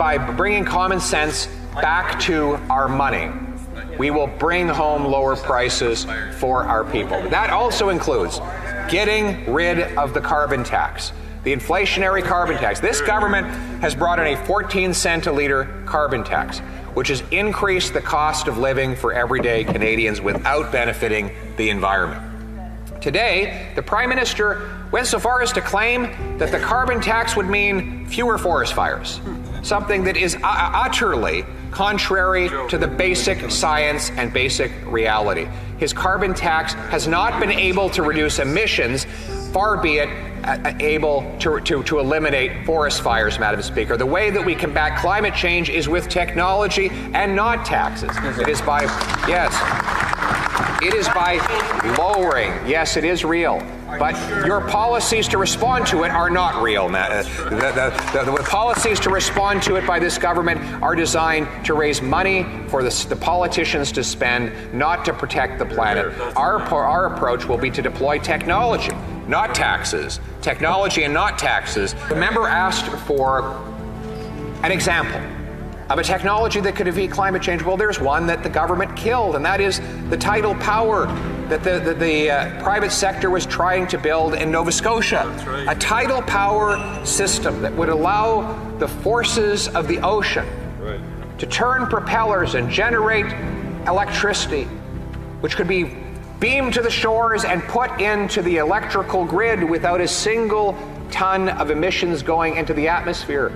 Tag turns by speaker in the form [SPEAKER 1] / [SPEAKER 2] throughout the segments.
[SPEAKER 1] by bringing common sense back to our money, we will bring home lower prices for our people. That also includes getting rid of the carbon tax, the inflationary carbon tax. This government has brought in a 14 cent a litre carbon tax, which has increased the cost of living for everyday Canadians without benefiting the environment. Today, the Prime Minister went so far as to claim that the carbon tax would mean fewer forest fires, something that is uh, uh, utterly contrary to the basic science and basic reality. His carbon tax has not been able to reduce emissions, far be it uh, uh, able to, to, to eliminate forest fires, Madam Speaker. The way that we combat climate change is with technology and not taxes. It is by, yes. It is by lowering. Yes, it is real. But your policies to respond to it are not real. Uh, the, the, the, the, policies to respond to it by this government are designed to raise money for the, politicians to spend, not to protect the planet. Our, our approach will be to deploy technology, not taxes. Technology and not taxes. The member asked for an example of a technology that could defeat climate change? Well, there's one that the government killed, and that is the tidal power that the, the, the uh, private sector was trying to build in Nova Scotia. Right. A tidal power system that would allow the forces of the ocean right. to turn propellers and generate electricity, which could be beamed to the shores and put into the electrical grid without a single ton of emissions going into the atmosphere.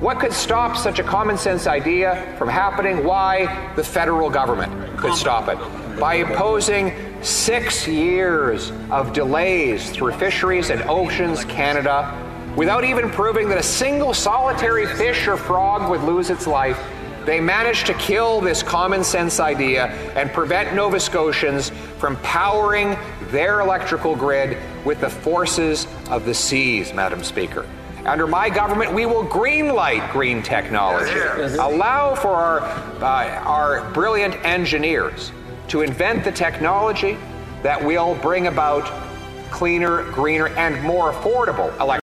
[SPEAKER 1] What could stop such a common sense idea from happening? Why the federal government could stop it. By imposing six years of delays through Fisheries and Oceans Canada without even proving that a single solitary fish or frog would lose its life. They managed to kill this common sense idea and prevent Nova Scotians from powering their electrical grid with the forces of the seas, Madam Speaker. Under my government, we will greenlight green technology, allow for our, uh, our brilliant engineers to invent the technology that will bring about cleaner, greener, and more affordable electricity.